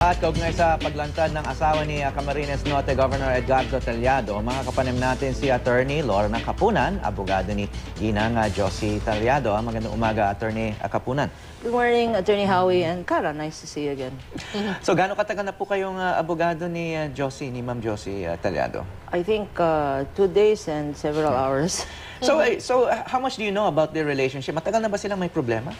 At kaugnay sa paglantad ng asawa ni uh, Camarines Norte Governor Edgardo Tallado, mga kapanim natin si Attorney Lorna Kapunan, abogado ni Ginang uh, Josie Tallado. Ah, Magandang umaga, Attorney Kapunan. Good morning, Attorney Howie and Cara. Nice to see you again. So, gaano katagal na po kayong uh, abogado ni uh, Josie, ni Ma'am Josie uh, Tallado? I think uh, two days and several hours. So, uh, so how much do you know about their relationship? Matagal na ba silang may problema?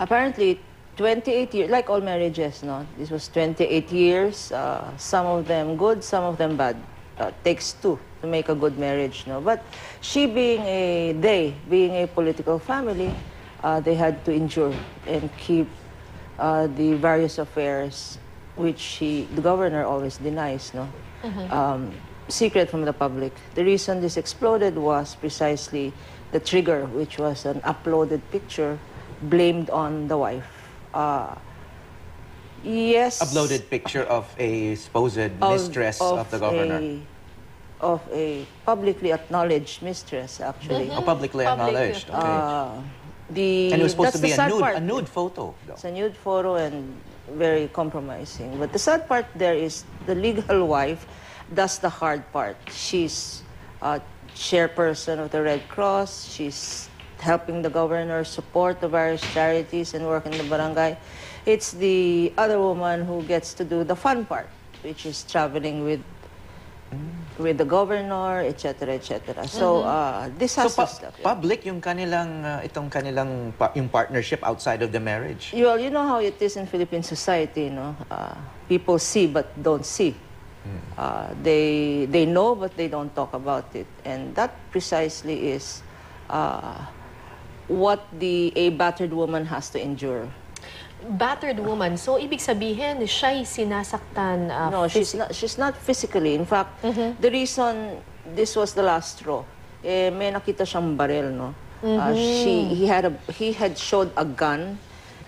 Apparently, 28 years, like all marriages, no? This was 28 years. Uh, some of them good, some of them bad. Uh, takes two to make a good marriage, no? But she being a, they being a political family, uh, they had to endure and keep uh, the various affairs which she, the governor always denies, no? Um, secret from the public. The reason this exploded was precisely the trigger, which was an uploaded picture blamed on the wife. Uh, yes. Uploaded picture of a supposed mistress of, the governor. A, of a publicly acknowledged mistress, actually. Oh, publicly acknowledged. Okay. Uh, the, and it was supposed that's to be the a sad nude, part. a nude photo. though. It's a nude photo and very compromising. But the sad part there is the legal wife does the hard part. She's a chairperson of the Red Cross. She's helping the governor support the various charities and work in the barangay. It's the other woman who gets to do the fun part, which is traveling with with the governor, etc., etc. So uh, this So has pa- to stop. public yung kanilang uh, itong kanilang pa- yung partnership outside of the marriage. Well, you know how it is in Philippine society, no? Uh, people see but don't see. Uh, they they know but they don't talk about it, and that precisely is uh, what the a battered woman has to endure. Battered woman. So, ibig sabihin, siya'y sinasaktan. uh, no, she's not. She's not physically. In fact, the reason this was the last straw, eh, may nakita siyang baril, no. Uh, she he had a he had showed a gun,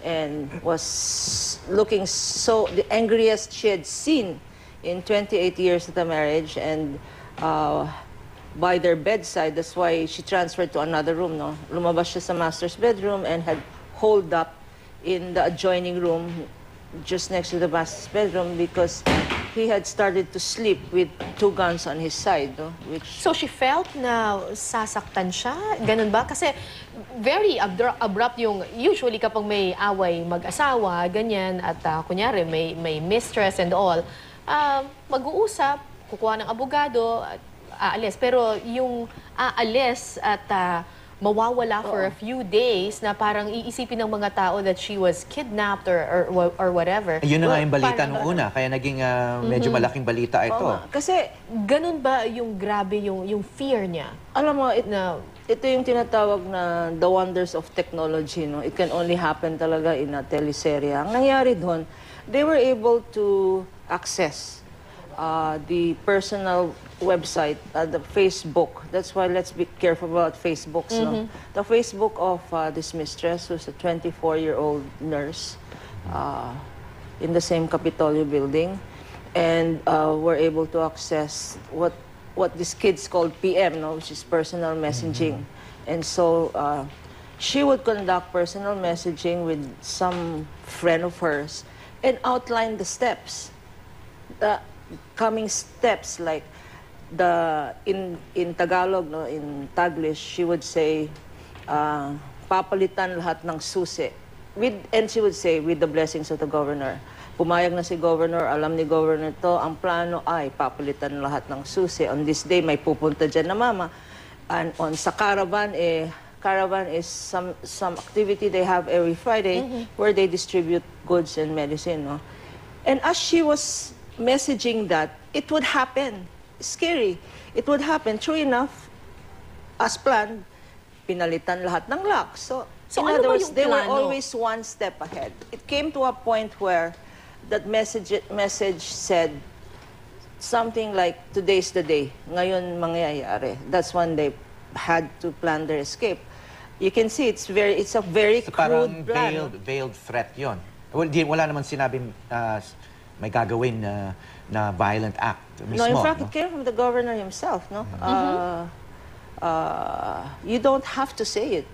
and was looking so the angriest she had seen in 28 years of the marriage, and uh, by their bedside. That's why she transferred to another room. No, lumabas siya sa master's bedroom and had holed up in the adjoining room just next to the master's bedroom because he had started to sleep with two guns on his side, no? which So, she felt na sasaktan siya? Ganun ba? Kasi very abru- abrupt yung, usually kapag may away mag-asawa, ganyan, at ah, kunyari may, may mistress and all, ah, mag-uusap, kukuha ng abogado, at aalis. Pero yung aalis at ah, mawawala for a few days na parang iisipin ng mga tao that she was kidnapped or, or, or whatever. Yun na nga Well, yung balita parang- nung una, kaya naging uh, medyo malaking balita ito. Oo nga. Kasi, Ganun ba yung grabe yung, yung fear niya? alam mo, it, Na, ito yung tinatawag na the wonders of technology. No? It can only happen talaga in a teleserye. Ang nangyari doon, they were able to access uh, the personal website, uh, the Facebook. That's why let's be careful about Facebooks. No? The Facebook of uh, this mistress, who's a 24-year-old nurse uh, in the same Capitolio building, and uh, were able to access what what these kids called PM, no, which is personal messaging. And so uh, she would conduct personal messaging with some friend of hers and outline the steps the coming steps like the in in Tagalog no in Taglish she would say uh, papalitan lahat ng susi. With and she would say with the blessings of the governor. Pumayag na si governor alam ni governor to ang plano ay papalitan lahat ng susi. On this day may pupunta diyan na mama. And on sa caravan eh caravan is some some activity they have every Friday where they distribute goods and medicine no. And as she was messaging that, it would happen. Scary. It would happen. True enough, as planned, pinalitan lahat ng lock. So, So in ano other words, they were plano? always one step ahead. It came to a point where that message message said something like, today's the day. Ngayon mangyayari. That's when they had to plan their escape. You can see it's very it's a very So parang crude plan. veiled, veiled threat yon. Well, di, wala naman sinabing uh, may gagawin na, na violent act mismo. No, in fact, no? it came from the governor himself, no? Uh, uh, you don't have to say it.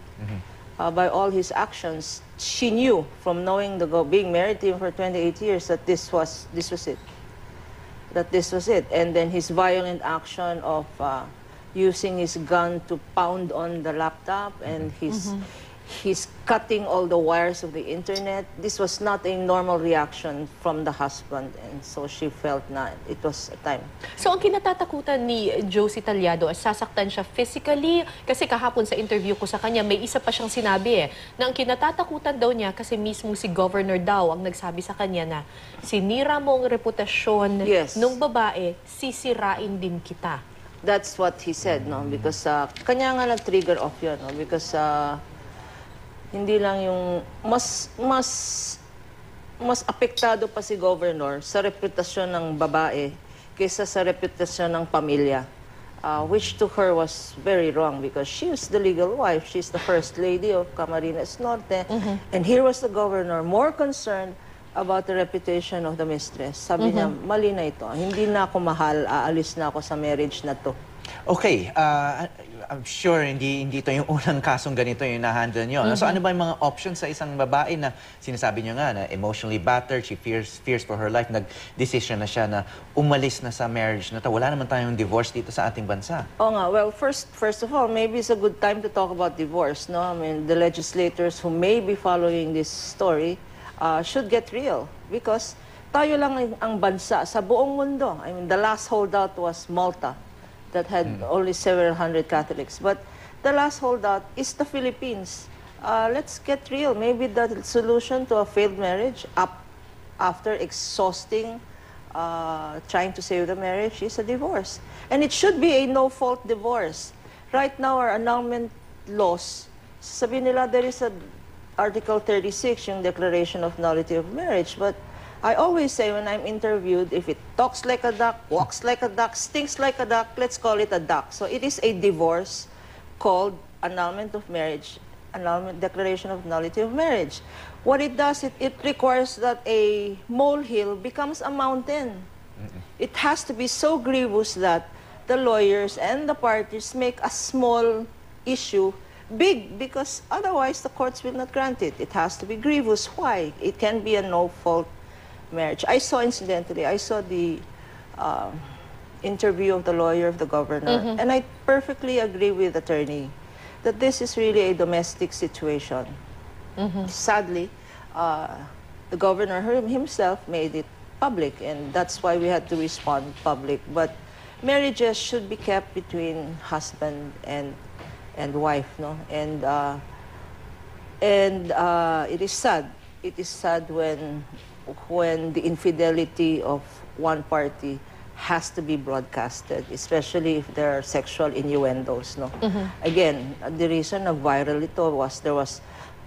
uh, by all his actions, she knew from knowing the go being married to him for 28 years that this was this was it. That this was it. And then his violent action of uh, using his gun to pound on the laptop and his he's cutting all the wires of the internet. This was not a normal reaction from the husband, and so she felt na it was a time. So ang kinatatakutan ni Josie Talyado ay sasaktan siya physically kasi kahapon sa interview ko sa kanya may isa pa siyang sinabi eh na ang kinatatakutan daw niya kasi mismo si governor daw ang nagsabi sa kanya na sinira mo ang reputasyon Yes. nung babae, sisirain din kita. That's what he said, no? Because uh, kanya nga nag-trigger off yun, no? Because uh, hindi lang yung mas mas mas apektado pa si governor sa reputasyon ng babae kaysa sa reputasyon ng pamilya. Uh, which to her was very wrong because she was the legal wife. She's the first lady of Camarines Norte. And here was the governor more concerned about the reputation of the mistress. Sabi niya, mali na ito. Hindi na ako mahal. Aalis na ako sa marriage na to. Okay, uh, I'm sure hindi hindi ito yung unang kasong ganito yung na-handle nyo. So ano ba yung mga options sa isang babae na sinasabi nyo nga na emotionally battered, she fears, fears for her life, nag-decision na siya na umalis na sa marriage na to. Wala naman tayong divorce dito sa ating bansa. Oh nga, well, first first of all, maybe it's a good time to talk about divorce, no? I mean, the legislators who may be following this story uh, should get real because tayo lang ang- ang bansa sa buong mundo. I mean, the last holdout was Malta that had only several hundred Catholics. But the last holdout is the Philippines. Uh, let's get real. Maybe the solution to a failed marriage up after exhausting uh, trying to save the marriage is a divorce. And it should be a no-fault divorce. Right now, our annulment laws, sabi nila there is a Article 36, yung Declaration of Nullity of Marriage. But I always say when I'm interviewed, if it talks like a duck, walks like a duck, stinks like a duck, let's call it a duck. So it is a divorce called annulment of marriage, annulment declaration of nullity of marriage. What it does, it, it requires that a molehill becomes a mountain. It has to be so grievous that the lawyers and the parties make a small issue big because otherwise the courts will not grant it. It has to be grievous. Why? It can be a no-fault marriage. I saw, incidentally, I saw the uh, interview of the lawyer of the governor, and I perfectly agree with attorney that this is really a domestic situation. Sadly, uh, the governor himself made it public, and that's why we had to respond public. But marriages should be kept between husband and and wife, no? And uh, and uh, it is sad. It is sad when when the infidelity of one party has to be broadcasted, especially if there are sexual innuendos. No, again, the reason of viral ito was there was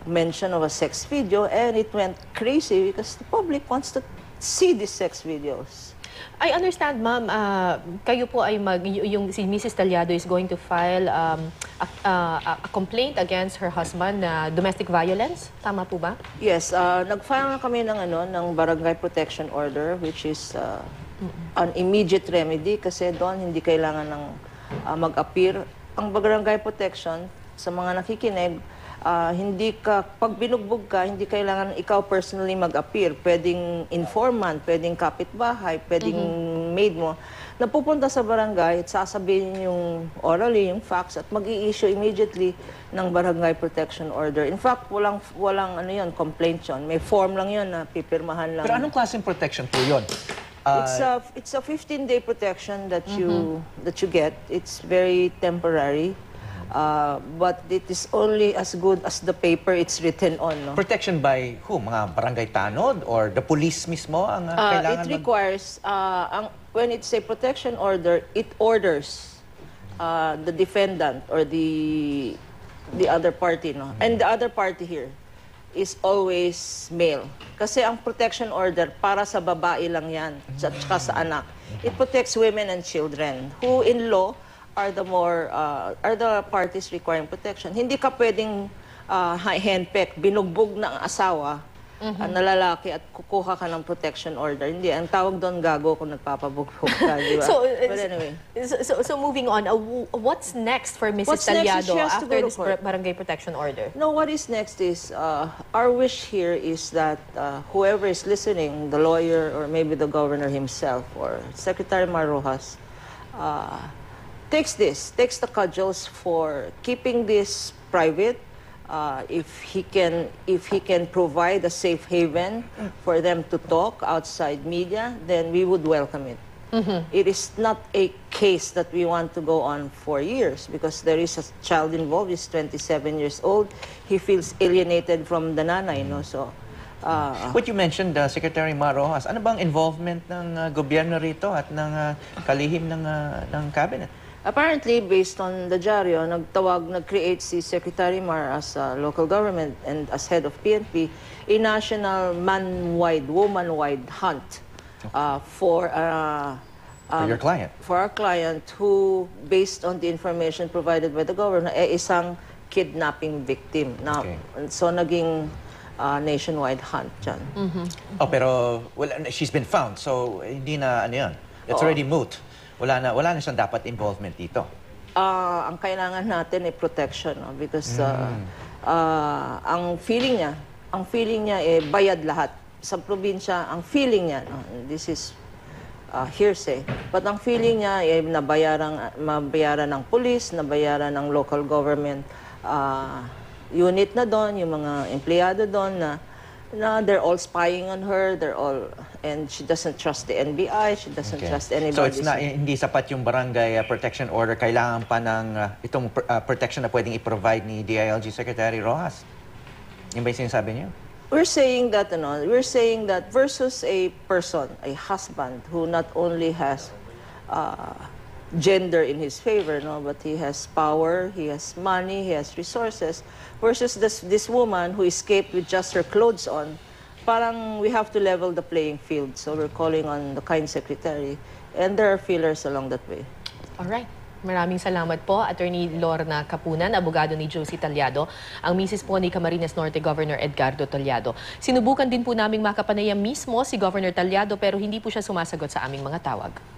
mention of a sex video, and it went crazy because the public wants to see these sex videos. I understand, ma'am, ah, kayo po ay mag, yung si Mrs. Talyado is going to file um, a, a- a complaint against her husband na domestic violence. Tama po ba? Yes, uh, nag-file na kami ng ano ng barangay protection order which is uh, an immediate remedy kasi doon hindi kailangan ng uh, mag-appear. Ang barangay protection sa mga nakikinig uh, hindi ka pag binugbog ka hindi kailangan ikaw personally mag-appear. Pwedeng informant, pwedeng kapitbahay, pwedeng maid mo na pupunta sa barangay at sasabihin yung orally, yung facts at mag-i-issue immediately ng barangay protection order. In fact, walang walang ano yun, complaint yun. May form lang yun na pipirmahan lang. Pero anong klaseng protection po yun? Uh, It's a it's a 15-day protection that you that you get. It's very temporary. Uh, but it is only as good as the paper it's written on. No? protection by who? Mga barangay tanod or the police mismo ang uh, Uh, kailangan it requires, uh, ang, when it's a protection order, it orders uh, the defendant or the the other party, no? And the other party here is always male. Kasi ang protection order para sa babae lang yan, at saka sa anak. It protects women and children who in law are the more uh, are the parties requiring protection. Hindi ka pwedeng uh, handpick, binugbog na ang asawa ah, na lalaki at kukuha ka ng protection order. Hindi, ang tawag doon gago kung nagpapabugbog ka, di ba? So, But uh, anyway. So, so, so moving on, uh, what's next for Mrs. What's to after this court. bar- barangay protection order? No, what is next is uh, our wish here is that uh, whoever is listening, the lawyer or maybe the governor himself or Secretary Marojas, uh, takes this, takes the cudgels for keeping this private. Uh, if he can, if he can provide a safe haven for them to talk outside media, then we would welcome it. It is not a case that we want to go on for years because there is a child involved. He's 27 years old. He feels alienated from the nanay, no? So, uh, What you mentioned, uh, Secretary Marojas, ano bang involvement ng uh, gobyerno rito at ng uh, kalihim ng, uh, ng cabinet? Apparently, based on the dyaryo, nagtawag, nag-create si Secretary Mar as a local government and as head of PNP, a national man-wide, woman-wide hunt uh, for uh, For your client? for our client who, based on the information provided by the governor, eh, isang kidnapping victim. Na, Okay. So, naging uh, nationwide hunt dyan. Oh, pero well, she's been found, so hindi na ano yun. It's Oo. already moot. Wala na, wala na siyang dapat involvement dito. Ah, ang kailangan natin ay protection no? because uh, ah, ang feeling niya, ang feeling niya eh bayad lahat. Sa probinsya, ang feeling niya, no? this is uh, hearsay, but ang feeling niya ay nabayaran, mabayaran ng police, nabayaran ng local government ah, unit na doon, yung mga empleyado doon na na they're all spying on her, they're all, and she doesn't trust the NBI, she doesn't Okay. trust anybody. So it's not, hindi sapat yung barangay uh, protection order. Kailangan pa ng uh, itong pr- uh, protection na pwedeng i-provide ni DILG Secretary Rojas. Yung ba yung sinasabi niyo? We're saying that, ano, we're saying that versus a person, a husband who not only has uh, gender in his favor, no, but he has power, he has money, he has resources, versus this this woman who escaped with just her clothes on. Parang we have to level the playing field. So we're calling on the kind secretary, and there are feelers along that way. Alright. Maraming salamat po, Attorney Lorna Kapunan, abogado ni Josie Talyado, ang misis po ni Camarines Norte Governor Edgardo Talyado. Sinubukan din po naming makapanayam mismo si Governor Talyado pero hindi po siya sumasagot sa aming mga tawag.